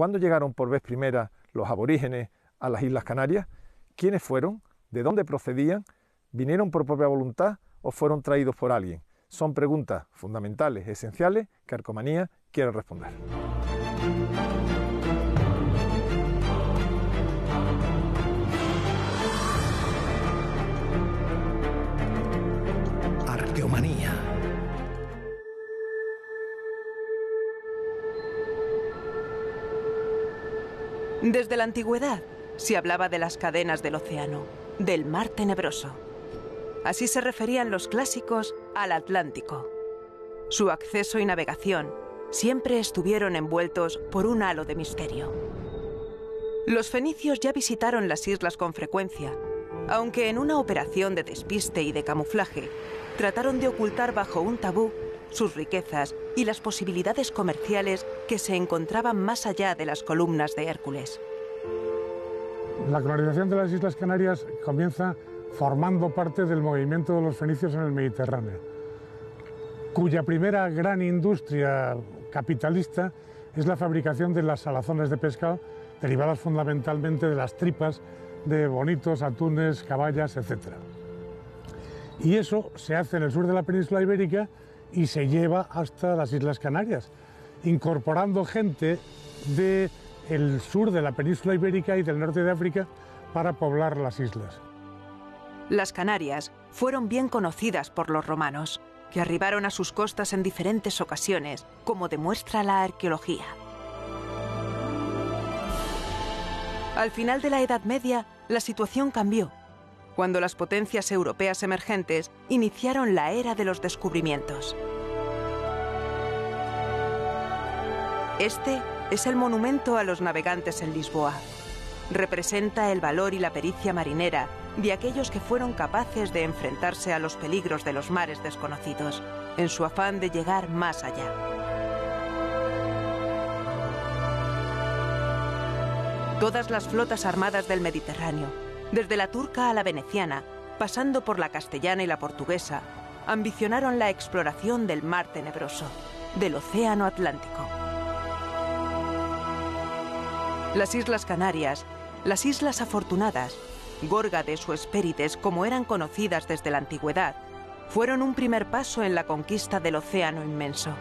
¿Cuándo llegaron por vez primera los aborígenes a las Islas Canarias? ¿Quiénes fueron? ¿De dónde procedían? ¿Vinieron por propia voluntad o fueron traídos por alguien? Son preguntas fundamentales, esenciales, que Arcomanía quiere responder. Desde la antigüedad se hablaba de las cadenas del océano, del mar tenebroso. Así se referían los clásicos al Atlántico. Su acceso y navegación siempre estuvieron envueltos por un halo de misterio. Los fenicios ya visitaron las islas con frecuencia, aunque en una operación de despiste y de camuflaje, trataron de ocultar bajo un tabú sus riquezas y las posibilidades comerciales que se encontraban más allá de las columnas de Hércules. La colonización de las Islas Canarias comienza formando parte del movimiento de los fenicios en el Mediterráneo, cuya primera gran industria capitalista es la fabricación de las salazones de pescado, derivadas fundamentalmente de las tripas de bonitos, atunes, caballas, etc. Y eso se hace en el sur de la península ibérica y se lleva hasta las Islas Canarias, incorporando gente del sur de la península ibérica y del norte de África para poblar las islas. Las Canarias fueron bien conocidas por los romanos, que arribaron a sus costas en diferentes ocasiones, como demuestra la arqueología. Al final de la Edad Media, la situación cambió, cuando las potencias europeas emergentes iniciaron la era de los descubrimientos. Este es el monumento a los navegantes en Lisboa. Representa el valor y la pericia marinera de aquellos que fueron capaces de enfrentarse a los peligros de los mares desconocidos, en su afán de llegar más allá. Todas las flotas armadas del Mediterráneo, desde la turca a la veneciana, pasando por la castellana y la portuguesa, ambicionaron la exploración del mar tenebroso, del Océano Atlántico. Las Islas Canarias, las Islas Afortunadas, Górgades o Espérides, como eran conocidas desde la antigüedad, fueron un primer paso en la conquista del océano inmenso.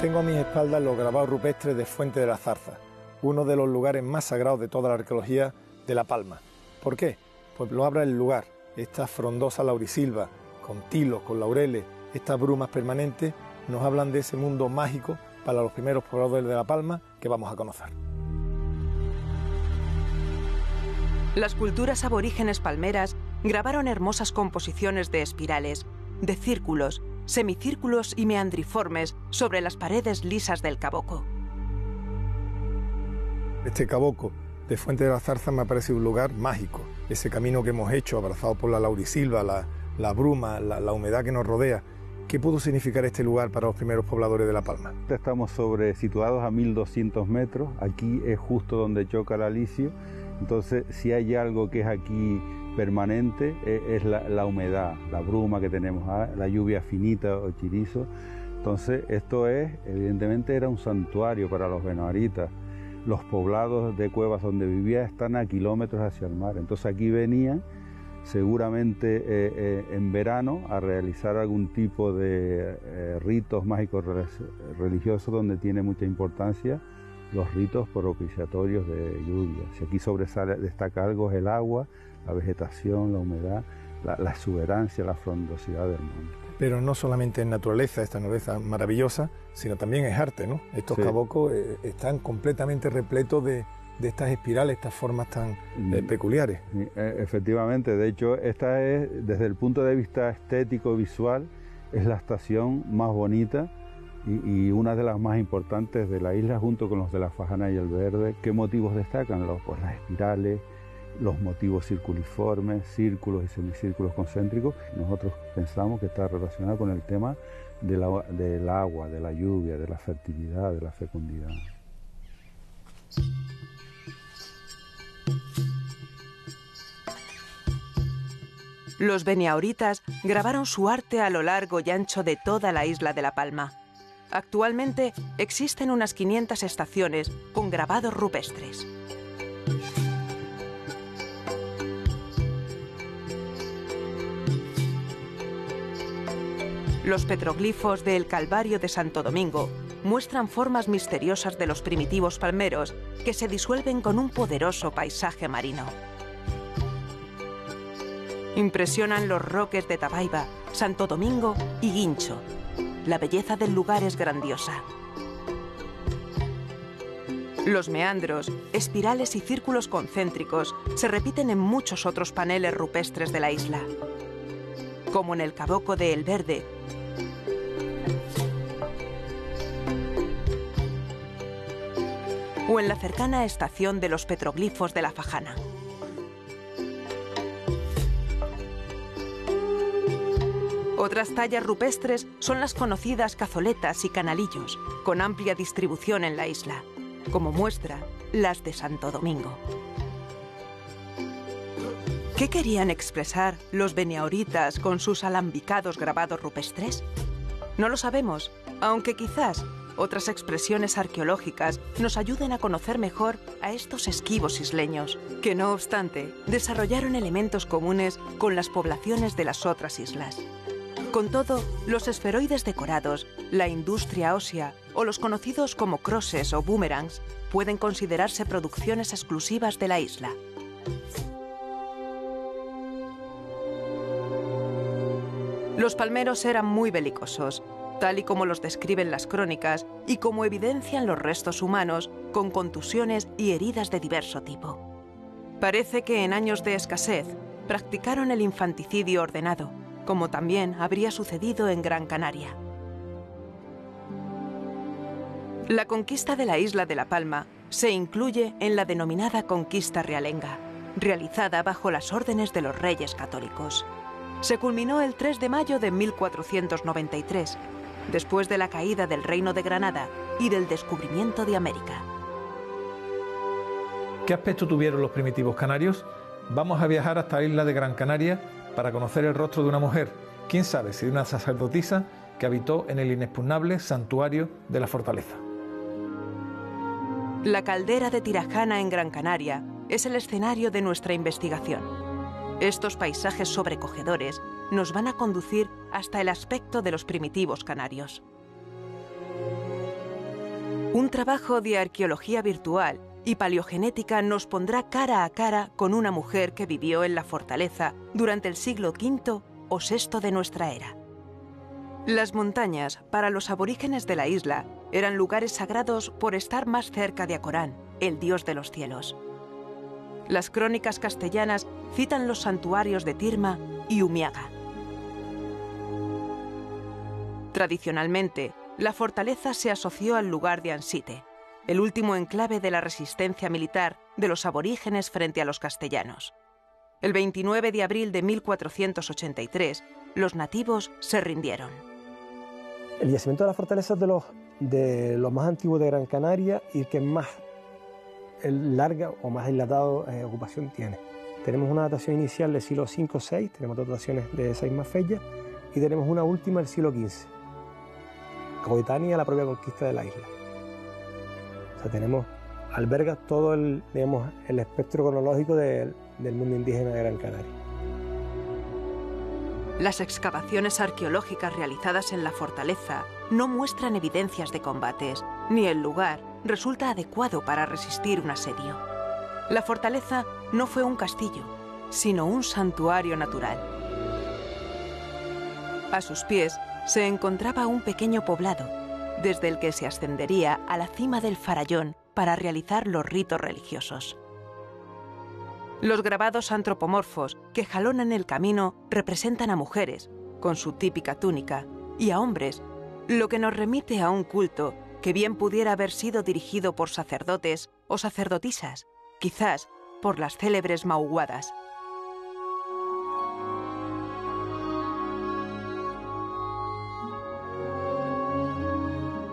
Tengo a mis espaldas los grabados rupestres de Fuente de la Zarza, uno de los lugares más sagrados de toda la arqueología de La Palma. ¿Por qué? Pues lo habla el lugar, esta frondosa laurisilva, con tilos, con laureles, estas brumas permanentes, nos hablan de ese mundo mágico para los primeros pobladores de La Palma que vamos a conocer. Las culturas aborígenes palmeras grabaron hermosas composiciones de espirales, de círculos, semicírculos y meandriformes sobre las paredes lisas del Caboco. Este Caboco de Fuente de la Zarza me ha parecido un lugar mágico. Ese camino que hemos hecho, abrazado por la laurisilva, la, bruma, la, la humedad que nos rodea, ¿Qué pudo significar este lugar para los primeros pobladores de La Palma? Estamos sobre, situados a 1200 metros, aquí es justo donde choca el Alicio entonces, si hay algo que es aquí permanente, e, es, la, humedad, la bruma que tenemos, ah, la lluvia finita o chirizo. Entonces, esto es, evidentemente, era un santuario para los benavaritas. Los poblados de cuevas donde vivía están a kilómetros hacia el mar. Entonces, aquí venían seguramente eh, eh, en verano a realizar algún tipo de eh, ritos mágicos religiosos donde tiene mucha importancia los ritos propiciatorios de lluvia. Si aquí sobresale, destaca algo es el agua, la vegetación, la humedad, la, exuberancia, la frondosidad del mundo. Pero no solamente es naturaleza, esta naturaleza maravillosa, sino también es arte, ¿no? Estos cabocos eh, están completamente repletos de, estas espirales, estas formas tan eh, mm. peculiares. E, efectivamente, de hecho, esta es, desde el punto de vista estético, visual, es la estación más bonita y, una de las más importantes de la isla junto con los de la Fajana y el Verde. ¿Qué motivos destacan? Los, pues las espirales, los motivos circuliformes, círculos y semicírculos concéntricos. Nosotros pensamos que está relacionado con el tema del agua, de la lluvia, de la fertilidad, de la fecundidad. Los beniauritas grabaron su arte a lo largo y ancho de toda la isla de La Palma Actualmente existen unas 500 estaciones con grabados rupestres. Los petroglifos del Calvario de Santo Domingo muestran formas misteriosas de los primitivos palmeros que se disuelven con un poderoso paisaje marino. Impresionan los roques de Tabaiba, Santo Domingo y Guincho. La belleza del lugar es grandiosa. Los meandros, espirales y círculos concéntricos se repiten en muchos otros paneles rupestres de la isla, como en el Caboco de El Verde, o en la cercana estación de los petroglifos de la Fajana. Otras tallas rupestres son las conocidas cazoletas y canalillos, con amplia distribución en la isla, como muestra las de Santo Domingo. ¿Qué querían expresar los beneauritas con sus alambicados grabados rupestres? No lo sabemos, aunque quizás otras expresiones arqueológicas nos ayuden a conocer mejor a estos esquivos isleños, que no obstante desarrollaron elementos comunes con las poblaciones de las otras islas. Con todo, los esferoides decorados, la industria ósea o los conocidos como crosses o boomerangs pueden considerarse producciones exclusivas de la isla. Los palmeros eran muy belicosos tal y como los describen las crónicas y como evidencian los restos humanos con contusiones y heridas de diverso tipo. Parece que en años de escasez practicaron el infanticidio ordenado, como también habría sucedido en Gran Canaria. La conquista de la isla de La Palma se incluye en la denominada Conquista Realenga, realizada bajo las órdenes de los reyes católicos. Se culminó el 3 de mayo de 1493 después de la caída del Reino de Granada y del descubrimiento de América. ¿Qué aspecto tuvieron los primitivos canarios? Vamos a viajar hasta la isla de Gran Canaria para conocer el rostro de una mujer, quién sabe si de una sacerdotisa que habitó en el inexpugnable santuario de la fortaleza. La caldera de Tirajana en Gran Canaria es el escenario de nuestra investigación. Estos paisajes sobrecogedores nos van a conducir hasta el aspecto de los primitivos canarios. Un trabajo de arqueología virtual y paleogenética nos pondrá cara a cara con una mujer que vivió en la fortaleza durante el siglo V o VI de nuestra era. Las montañas, para los aborígenes de la isla, eran lugares sagrados por estar más cerca de Acorán, el dios de los cielos. Las crónicas castellanas citan los santuarios de Tirma y Umiaga. Tradicionalmente, la fortaleza se asoció al lugar de Ansite, el último enclave de la resistencia militar de los aborígenes frente a los castellanos. El 29 de abril de 1483, los nativos se rindieron. El yacimiento de la fortaleza es de los, de los más antiguos de Gran Canaria y el que más larga o más dilatado eh, ocupación tiene. Tenemos una datación inicial del siglo V-VI, tenemos dos dataciones de seis más fechas y tenemos una última del siglo XV coetánea a la propia conquista de la isla. O sea, tenemos, alberga todo el, digamos, el espectro cronológico del mundo indígena de Gran Canaria. Las excavaciones arqueológicas realizadas en la fortaleza no muestran evidencias de combates, ni el lugar resulta adecuado para resistir un asedio. La fortaleza no fue un castillo, sino un santuario natural. A sus pies se encontraba un pequeño poblado, desde el que se ascendería a la cima del farallón para realizar los ritos religiosos. Los grabados antropomorfos que jalonan el camino representan a mujeres, con su típica túnica, y a hombres, lo que nos remite a un culto que bien pudiera haber sido dirigido por sacerdotes o sacerdotisas, quizás por las célebres mauguadas,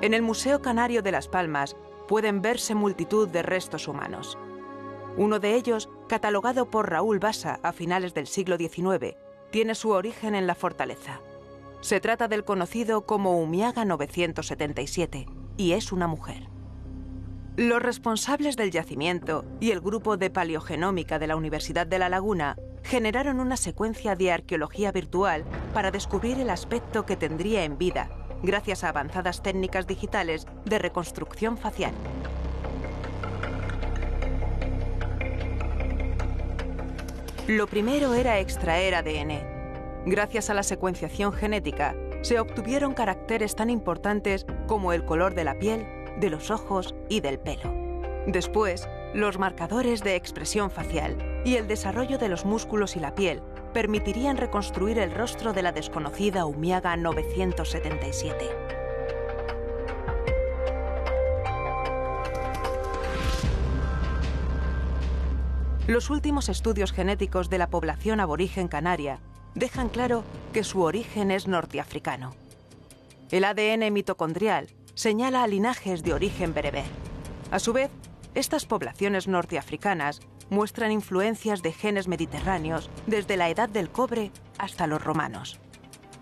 En el Museo Canario de Las Palmas pueden verse multitud de restos humanos. Uno de ellos, catalogado por Raúl Basa a finales del siglo XIX, tiene su origen en la fortaleza. Se trata del conocido como Umiaga 977 y es una mujer. Los responsables del yacimiento y el grupo de paleogenómica de la Universidad de La Laguna generaron una secuencia de arqueología virtual para descubrir el aspecto que tendría en vida, gracias a avanzadas técnicas digitales de reconstrucción facial. Lo primero era extraer ADN. Gracias a la secuenciación genética, se obtuvieron caracteres tan importantes como el color de la piel, de los ojos y del pelo. Después, los marcadores de expresión facial y el desarrollo de los músculos y la piel permitirían reconstruir el rostro de la desconocida Umiaga 977. Los últimos estudios genéticos de la población aborigen canaria dejan claro que su origen es norteafricano. El ADN mitocondrial señala linajes de origen bereber. A su vez, estas poblaciones norteafricanas muestran influencias de genes mediterráneos desde la edad del cobre hasta los romanos.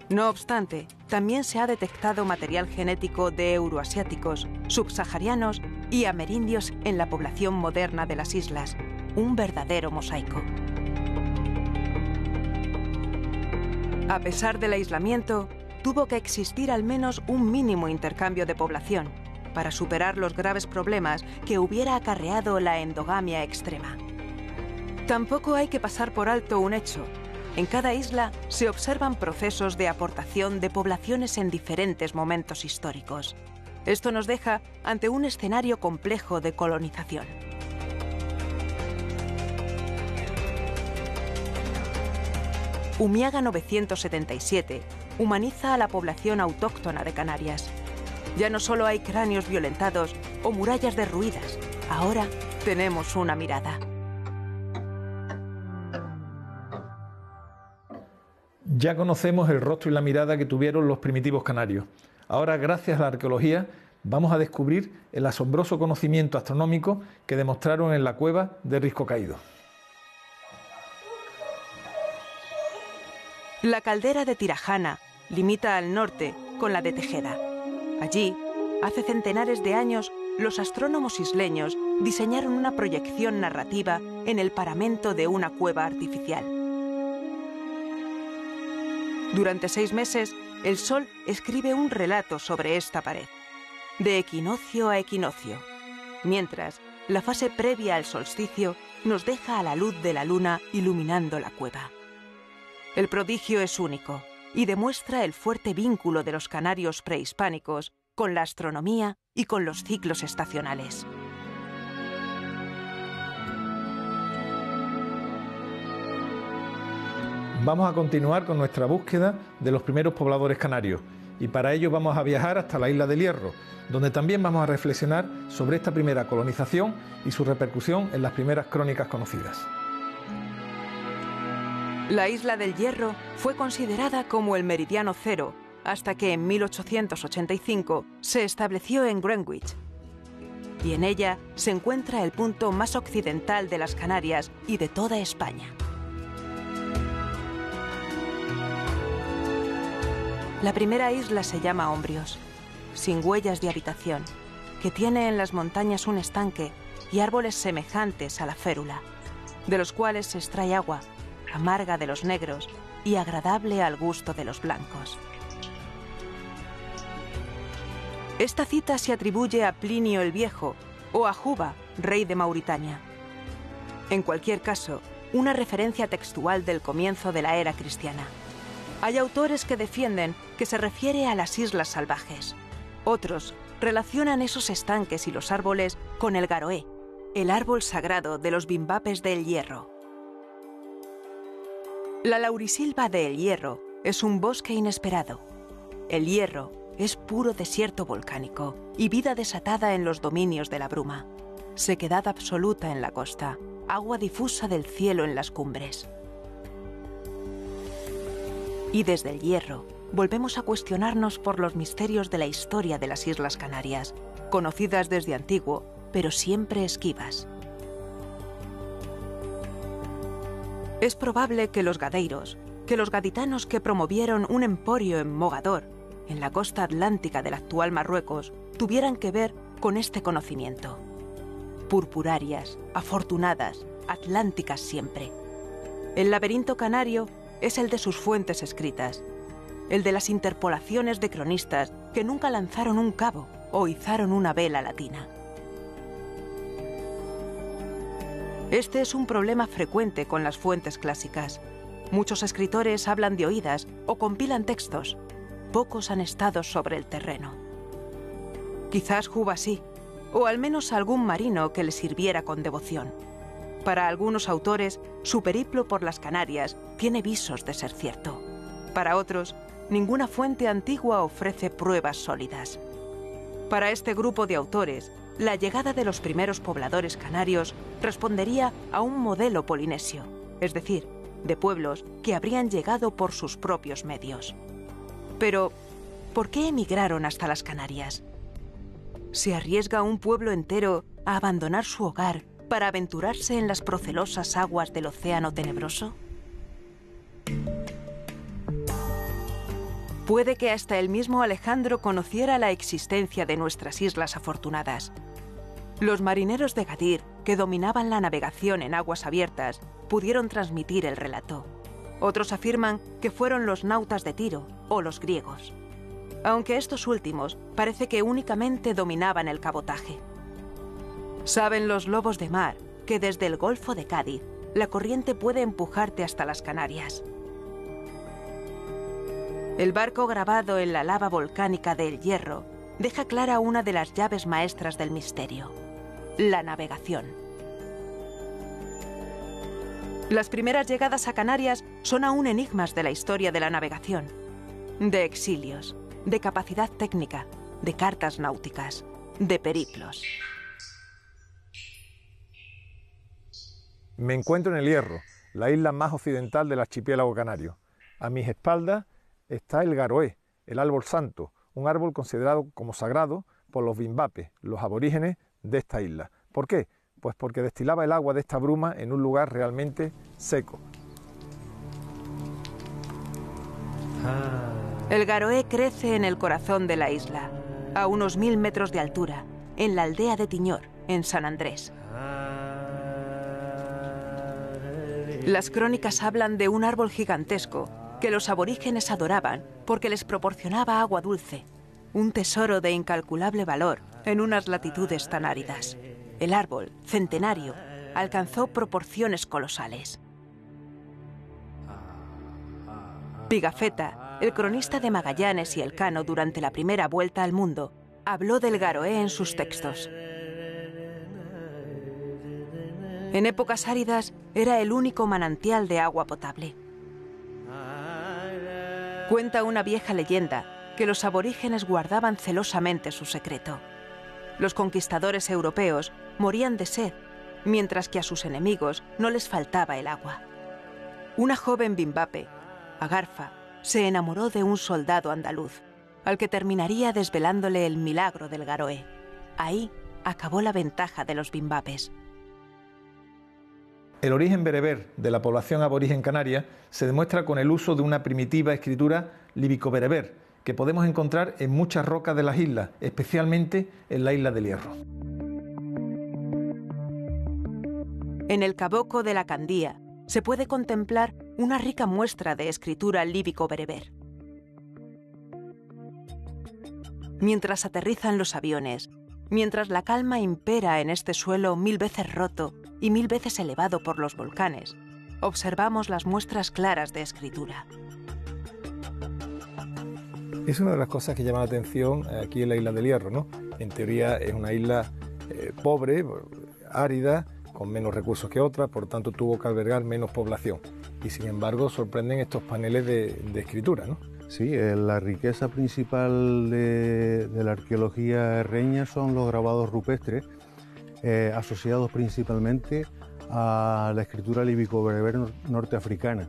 No obstante, también se ha detectado material genético de euroasiáticos, subsaharianos y amerindios en la población moderna de las islas, un verdadero mosaico. A pesar del aislamiento, tuvo que existir al menos un mínimo intercambio de población para superar los graves problemas que hubiera acarreado la endogamia extrema. Tampoco hay que pasar por alto un hecho. En cada isla se observan procesos de aportación de poblaciones en diferentes momentos históricos. Esto nos deja ante un escenario complejo de colonización. Umiaga 977 humaniza a la población autóctona de Canarias. Ya no solo hay cráneos violentados o murallas derruidas, ahora tenemos una mirada. Ya conocemos el rostro y la mirada que tuvieron los primitivos canarios. Ahora, gracias a la arqueología, vamos a descubrir el asombroso conocimiento astronómico que demostraron en la cueva de Risco Caído. La caldera de Tirajana limita al norte con la de Tejeda. Allí, hace centenares de años, los astrónomos isleños diseñaron una proyección narrativa en el paramento de una cueva artificial. Durante seis meses, el Sol escribe un relato sobre esta pared, de equinoccio a equinoccio, mientras la fase previa al solsticio nos deja a la luz de la luna iluminando la cueva. El prodigio es único y demuestra el fuerte vínculo de los canarios prehispánicos con la astronomía y con los ciclos estacionales. Vamos a continuar con nuestra búsqueda de los primeros pobladores canarios y para ello vamos a viajar hasta la isla del Hierro, donde también vamos a reflexionar sobre esta primera colonización y su repercusión en las primeras crónicas conocidas. La isla del Hierro fue considerada como el meridiano cero hasta que en 1885 se estableció en Greenwich. Y en ella se encuentra el punto más occidental de las Canarias y de toda España. La primera isla se llama Hombrios, sin huellas de habitación, que tiene en las montañas un estanque y árboles semejantes a la férula, de los cuales se extrae agua amarga de los negros y agradable al gusto de los blancos. Esta cita se atribuye a Plinio el Viejo o a Juba, rey de Mauritania. En cualquier caso, una referencia textual del comienzo de la era cristiana. Hay autores que defienden que se refiere a las islas salvajes. Otros relacionan esos estanques y los árboles con el garoé, el árbol sagrado de los bimbapes del hierro. La laurisilva de El Hierro es un bosque inesperado. El Hierro es puro desierto volcánico y vida desatada en los dominios de la bruma. Sequedad absoluta en la costa, agua difusa del cielo en las cumbres. Y desde el Hierro volvemos a cuestionarnos por los misterios de la historia de las Islas Canarias, conocidas desde antiguo, pero siempre esquivas. Es probable que los gadeiros, que los gaditanos que promovieron un emporio en Mogador, en la costa atlántica del actual Marruecos, tuvieran que ver con este conocimiento. Purpurarias, afortunadas, atlánticas siempre. El laberinto canario es el de sus fuentes escritas, el de las interpolaciones de cronistas que nunca lanzaron un cabo o izaron una vela latina. Este es un problema frecuente con las fuentes clásicas. Muchos escritores hablan de oídas o compilan textos. Pocos han estado sobre el terreno. Quizás Juba sí, o al menos algún marino que le sirviera con devoción. Para algunos autores, su periplo por las Canarias tiene visos de ser cierto. Para otros, ninguna fuente antigua ofrece pruebas sólidas. Para este grupo de autores, la llegada de los primeros pobladores canarios respondería a un modelo polinesio, es decir, de pueblos que habrían llegado por sus propios medios. Pero, ¿por qué emigraron hasta las Canarias? ¿Se arriesga un pueblo entero a abandonar su hogar para aventurarse en las procelosas aguas del océano tenebroso? Puede que hasta el mismo Alejandro conociera la existencia de nuestras islas afortunadas. Los marineros de Gadir, que dominaban la navegación en aguas abiertas, pudieron transmitir el relato. Otros afirman que fueron los nautas de Tiro o los griegos. Aunque estos últimos parece que únicamente dominaban el cabotaje. Saben los lobos de mar que desde el Golfo de Cádiz la corriente puede empujarte hasta las Canarias. El barco grabado en la lava volcánica del Hierro deja clara una de las llaves maestras del misterio, la navegación. Las primeras llegadas a Canarias son aún enigmas de la historia de la navegación, de exilios, de capacidad técnica, de cartas náuticas, de periplos. Me encuentro en el Hierro, la isla más occidental del archipiélago canario. A mis espaldas está el garoé, el árbol santo, un árbol considerado como sagrado por los bimbapes, los aborígenes de esta isla. ¿Por qué? Pues porque destilaba el agua de esta bruma en un lugar realmente seco. El garoé crece en el corazón de la isla, a unos mil metros de altura, en la aldea de Tiñor, en San Andrés. Las crónicas hablan de un árbol gigantesco que los aborígenes adoraban porque les proporcionaba agua dulce, un tesoro de incalculable valor en unas latitudes tan áridas. El árbol, centenario, alcanzó proporciones colosales. Pigafetta, el cronista de Magallanes y Elcano durante la primera vuelta al mundo, habló del Garoé en sus textos. En épocas áridas era el único manantial de agua potable. Cuenta una vieja leyenda que los aborígenes guardaban celosamente su secreto. Los conquistadores europeos morían de sed, mientras que a sus enemigos no les faltaba el agua. Una joven bimbape, Agarfa, se enamoró de un soldado andaluz, al que terminaría desvelándole el milagro del Garoé. Ahí acabó la ventaja de los bimbapes. El origen bereber de la población aborigen canaria se demuestra con el uso de una primitiva escritura líbico-bereber, que podemos encontrar en muchas rocas de las islas, especialmente en la isla del Hierro. En el Caboco de la Candía se puede contemplar una rica muestra de escritura líbico-bereber. Mientras aterrizan los aviones, mientras la calma impera en este suelo mil veces roto y mil veces elevado por los volcanes, observamos las muestras claras de escritura. Es una de las cosas que llama la atención aquí en la isla del Hierro, ¿no? En teoría es una isla eh, pobre, árida, con menos recursos que otras, por tanto tuvo que albergar menos población. Y sin embargo sorprenden estos paneles de, escritura, ¿no? Sí, eh, la riqueza principal de, la arqueología reña son los grabados rupestres, eh, asociados principalmente a la escritura líbico-bereber norteafricana.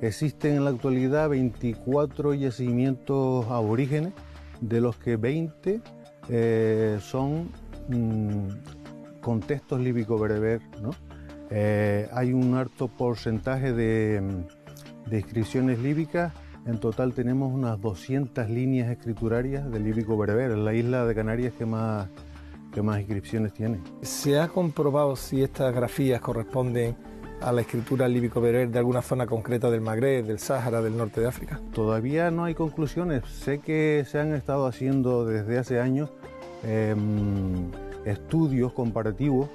Existen en la actualidad 24 yacimientos aborígenes, de los que 20 eh, son mm, contextos líbico-bereber. ¿no? hay un alto porcentaje de, de inscripciones líbicas. En total tenemos unas 200 líneas escriturarias del líbico bereber, en la isla de Canarias que más, que más inscripciones tiene. ¿Se ha comprobado si estas grafías corresponden a la escritura líbico bereber de alguna zona concreta del Magreb, del Sáhara, del norte de África? Todavía no hay conclusiones. Sé que se han estado haciendo desde hace años em, estudios comparativos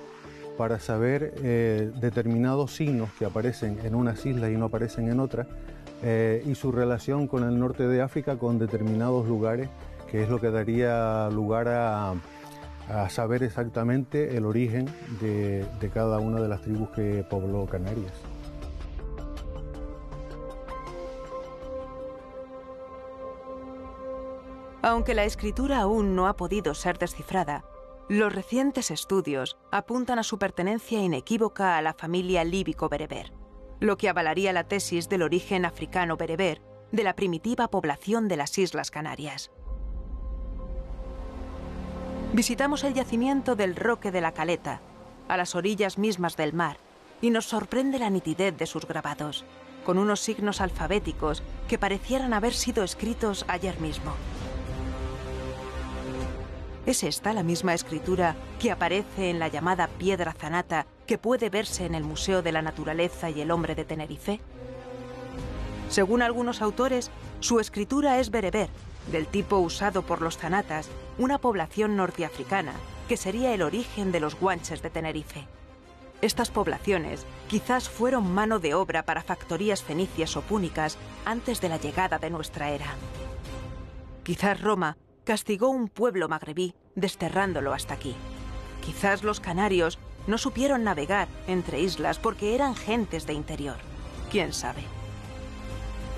para saber eh, determinados signos que aparecen en unas islas y no aparecen en otras eh, y su relación con el norte de África con determinados lugares, que es lo que daría lugar a, saber exactamente el origen de, de cada una de las tribus que pobló Canarias. Aunque la escritura aún no ha podido ser descifrada, los recientes estudios apuntan a su pertenencia inequívoca a la familia líbico-bereber, lo que avalaría la tesis del origen africano-bereber de la primitiva población de las Islas Canarias. Visitamos el yacimiento del Roque de la Caleta, a las orillas mismas del mar, y nos sorprende la nitidez de sus grabados, con unos signos alfabéticos que parecieran haber sido escritos ayer mismo. ¿Es esta la misma escritura que aparece en la llamada piedra zanata que puede verse en el Museo de la Naturaleza y el Hombre de Tenerife? Según algunos autores, su escritura es bereber, del tipo usado por los zanatas, una población norteafricana, que sería el origen de los guanches de Tenerife. Estas poblaciones quizás fueron mano de obra para factorías fenicias o púnicas antes de la llegada de nuestra era. Quizás Roma castigó un pueblo magrebí desterrándolo hasta aquí. Quizás los canarios no supieron navegar entre islas porque eran gentes de interior. ¿Quién sabe?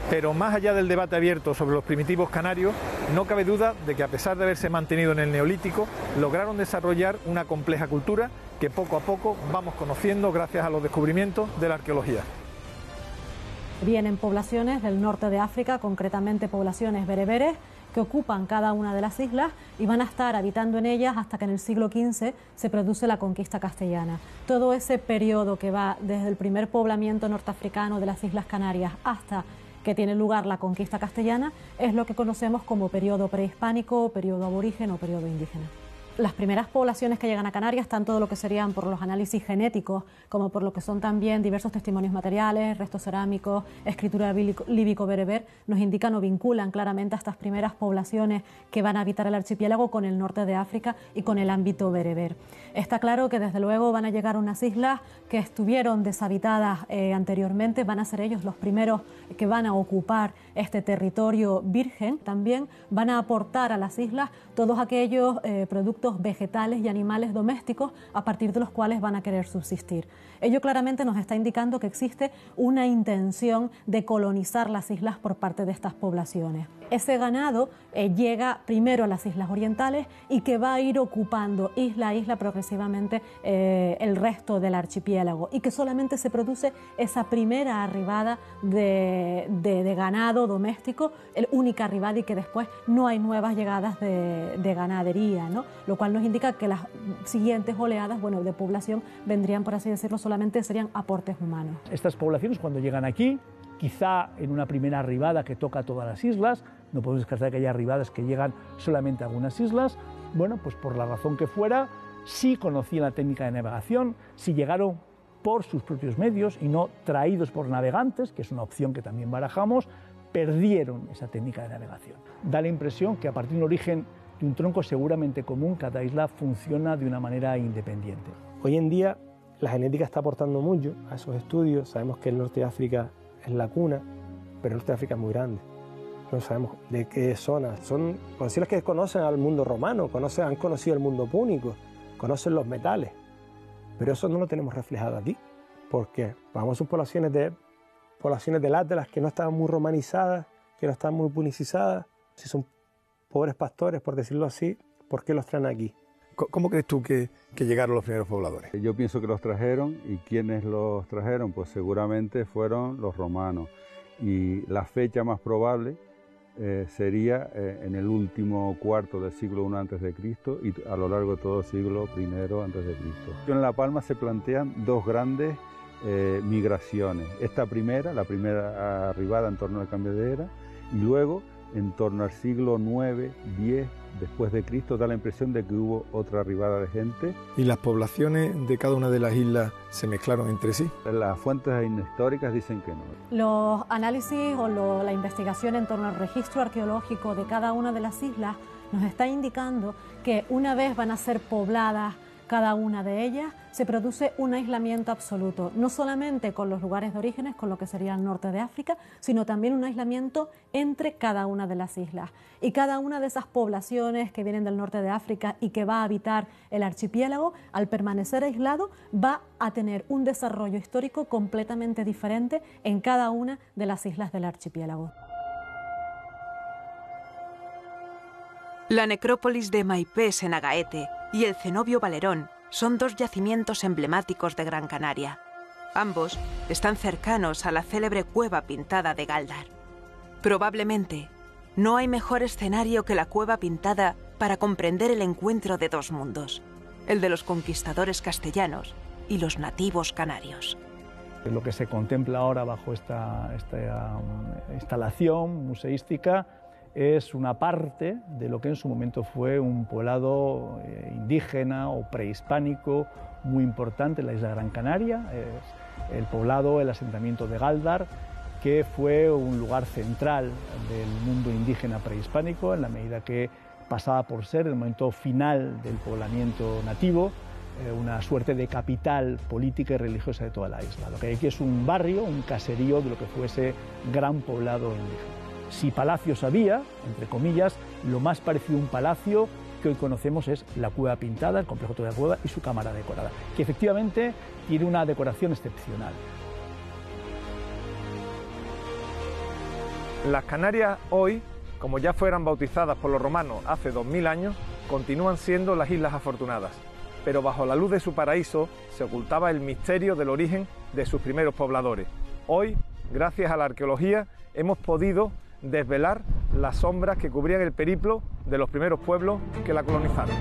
Pero más allá del debate abierto sobre los primitivos canarios, no cabe duda de que a pesar de haberse mantenido en el neolítico, lograron desarrollar una compleja cultura que poco a poco vamos conociendo gracias a los descubrimientos de la arqueología. Vienen poblaciones del norte de África, concretamente poblaciones bereberes, que ocupan cada una de las islas y van a estar habitando en ellas hasta que en el siglo XV se produce la conquista castellana. Todo ese periodo que va desde el primer poblamiento norteafricano de las Islas Canarias hasta que tiene lugar la conquista castellana es lo que conocemos como periodo prehispánico, periodo aborigen o periodo indígena las primeras poblaciones que llegan a Canarias, tanto lo que serían por los análisis genéticos como por lo que son también diversos testimonios materiales, restos cerámicos, escritura líbico-bereber, nos indican o vinculan claramente a estas primeras poblaciones que van a habitar el archipiélago con el norte de África y con el ámbito bereber. Está claro que desde luego van a llegar unas islas que estuvieron deshabitadas eh, anteriormente, van a ser ellos los primeros que van a ocupar este territorio virgen, también van a aportar a las islas todos aquellos eh, productos vegetales y animales domésticos a partir de los cuales van a querer subsistir. Ello claramente nos está indicando que existe una intención de colonizar las islas por parte de estas poblaciones. Ese ganado eh, llega primero a las islas orientales y que va a ir ocupando isla a isla progresivamente eh, el resto del archipiélago y que solamente se produce esa primera arribada de, ganado doméstico, el única arribada y que después no hay nuevas llegadas de, ganadería, ¿no? Cual nos indica que las siguientes oleadas bueno, de población vendrían, por así decirlo, solamente serían aportes humanos. Estas poblaciones cuando llegan aquí, quizá en una primera arribada que toca todas las islas, no podemos descartar que haya arribadas que llegan solamente a algunas islas, bueno, pues por la razón que fuera, sí conocían la técnica de navegación, si llegaron por sus propios medios y no traídos por navegantes, que es una opción que también barajamos, perdieron esa técnica de navegación. Da la impresión que a partir de un origen de un tronco seguramente común, cada isla funciona de una manera independiente. Hoy en día la genética está aportando mucho a esos estudios. Sabemos que el norte de África es la cuna, pero el norte de África es muy grande. No sabemos de qué zona. Son conciencias que conocen al mundo romano, conocen, han conocido el mundo púnico, conocen los metales. Pero eso no lo tenemos reflejado aquí, porque vamos a poblaciones de poblaciones del Atlas que no están muy romanizadas, que no están muy punicizadas. Si son pobres pastores, por decirlo así, ¿por qué los traen aquí? ¿Cómo crees tú que, llegaron los primeros pobladores? Yo pienso que los trajeron y quienes los trajeron, pues seguramente fueron los romanos. Y la fecha más probable eh, sería eh, en el último cuarto del siglo I antes de Cristo y a lo largo de todo el siglo I antes de Cristo. En La Palma se plantean dos grandes eh, migraciones. Esta primera, la primera arribada en torno al cambio de era, y luego en torno al siglo IX, X después de Cristo, da la impresión de que hubo otra arribada de gente. ¿Y las poblaciones de cada una de las islas se mezclaron entre sí? Las fuentes históricas dicen que no. Los análisis o la investigación en torno al registro arqueológico de cada una de las islas nos está indicando que una vez van a ser pobladas cada una de ellas, se produce un aislamiento absoluto, no solamente con los lugares de orígenes, con lo que sería el norte de África, sino también un aislamiento entre cada una de las islas. Y cada una de esas poblaciones que vienen del norte de África y que va a habitar el archipiélago, al permanecer aislado, va a tener un desarrollo histórico completamente diferente en cada una de las islas del archipiélago. La necrópolis de Maipés en Agaete y el cenobio Valerón son dos yacimientos emblemáticos de Gran Canaria. Ambos están cercanos a la célebre cueva pintada de Galdar. Probablemente no hay mejor escenario que la cueva pintada para comprender el encuentro de dos mundos, el de los conquistadores castellanos y los nativos canarios. Lo que se contempla ahora bajo esta, esta um, instalación museística es una parte de lo que en su momento fue un poblado eh, indígena o prehispánico muy importante en la isla Gran Canaria, es el poblado, el asentamiento de Galdar, que fue un lugar central del mundo indígena prehispánico en la medida que pasaba por ser el momento final del poblamiento nativo, eh, una suerte de capital política y religiosa de toda la isla. Lo que hay aquí es un barrio, un caserío de lo que fuese gran poblado indígena. Si palacios había, entre comillas, lo más parecido a un palacio que hoy conocemos es la cueva pintada, el complejo de la cueva y su cámara decorada, que efectivamente tiene una decoración excepcional. Las Canarias hoy, como ya fueran bautizadas por los romanos hace 2000 años, continúan siendo las Islas Afortunadas, pero bajo la luz de su paraíso se ocultaba el misterio del origen de sus primeros pobladores. Hoy, gracias a la arqueología, hemos podido desvelar las sombras que cubrían el periplo de los primeros pueblos que la colonizaron.